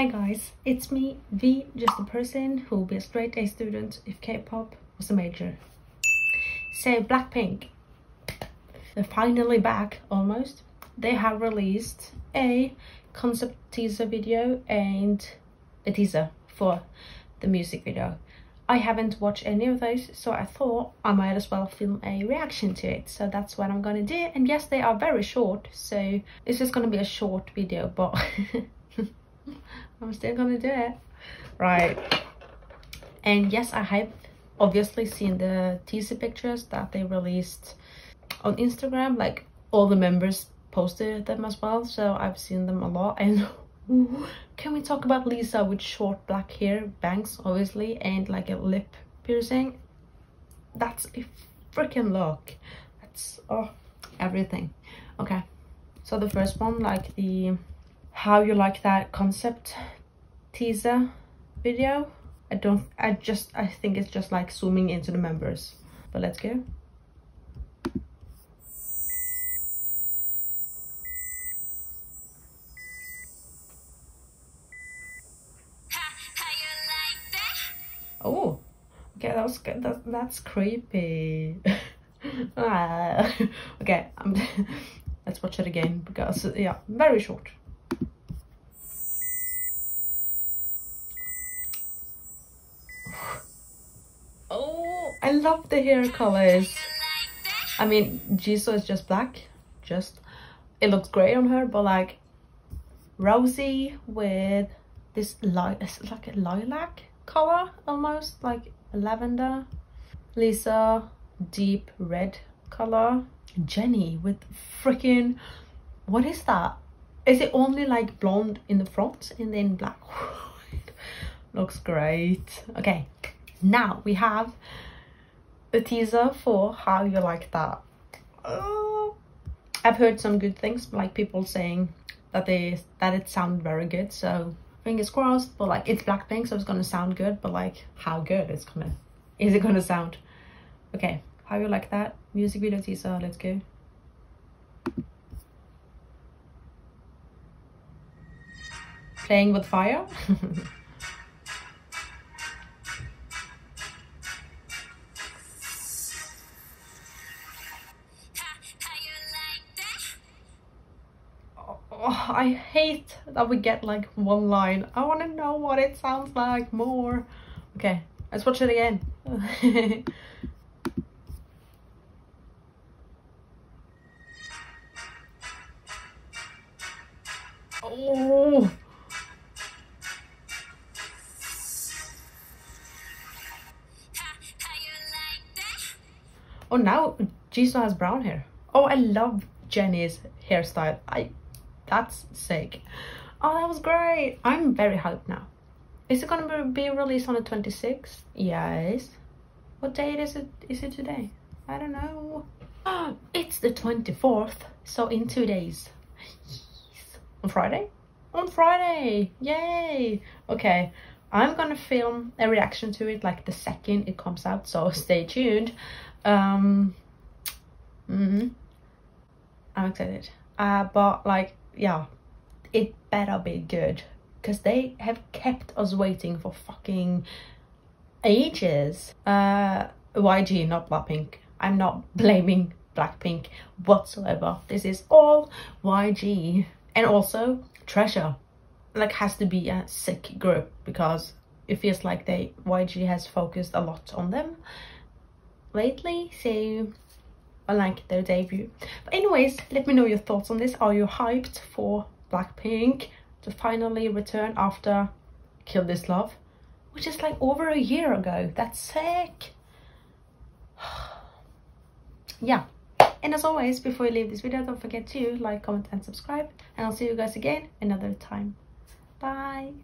Hi guys, it's me, V, just a person who will be a straight A student if K-pop was a major. So Blackpink, they're finally back, almost. They have released a concept teaser video and a teaser for the music video. I haven't watched any of those, so I thought I might as well film a reaction to it. So that's what I'm gonna do. And yes, they are very short, so it's just gonna be a short video, but I'm still gonna do it. Right. And yes, I have obviously seen the teaser pictures that they released on Instagram. Like all the members posted them as well, so I've seen them a lot. And can we talk about Lisa with short black hair, bangs obviously, and like a lip piercing? That's a freaking look. That's oh everything. Okay. So the first one, like the how you like that concept teaser video. I don't, I just, I think it's just like zooming into the members. But let's go. Oh, okay, that was good. That, that's creepy. ah, okay, um, let's watch it again because, yeah, very short. I love the hair colors. I mean, Jisoo is just black. Just, it looks great on her, but like Rosé with this light, it's like a lilac color almost, like lavender. Lisa, deep red color. Jennie with freaking, what is that? Is it only like blonde in the front and then black? Looks great. Okay, now we have a teaser for how you like that. Uh, I've heard some good things, like people saying that they that it sounded very good. So fingers crossed. But like it's Blackpink, so it's gonna sound good. But like how good it's gonna is it gonna sound? Okay, how you like that music video teaser? Let's go. Playing with fire. oh, I hate that we get like one line. I want to know what it sounds like more. Okay, let's watch it again. oh. Oh, now Jisoo has brown hair. Oh, I love Jennie's hairstyle. I that's sick. Oh, that was great. I'm very hyped now. Is it gonna be released on the 26th? Yes. What date is it? Is it today? I don't know. It's the 24th. So in two days. On Friday? On Friday! Yay! Okay. I'm gonna film a reaction to it like the second it comes out. So stay tuned. Um, mm -hmm. I'm excited. Uh, but like yeah, it better be good because they have kept us waiting for fucking ages. Uh, YG, not Blackpink. I'm not blaming Blackpink whatsoever. This is all YG. And also, Treasure, like, has to be a sick group because it feels like they YG has focused a lot on them lately. So I like their debut. But anyways, let me know your thoughts on this. Are you hyped for Blackpink to finally return after Kill This Love? Which is like over a year ago. That's sick. yeah. And as always, before you leave this video, don't forget to like, comment and subscribe. And I'll see you guys again another time. Bye.